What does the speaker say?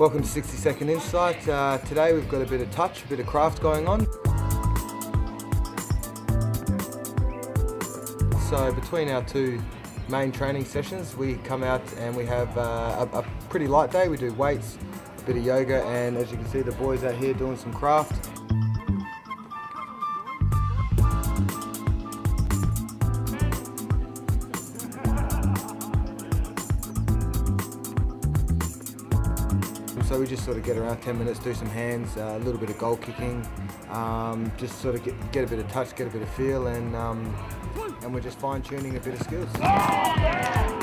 Welcome to 60 Second Insight. Uh, today we've got a bit of touch, a bit of craft going on. So between our two main training sessions we come out and we have uh, a, a pretty light day. We do weights, a bit of yoga and as you can see the boys out here doing some craft. So we just sort of get around 10 minutes, do some hands, uh, a little bit of goal kicking, um, just sort of get, get, a bit of touch, get a bit of feel, and um, and we're just fine tuning a bit of skills.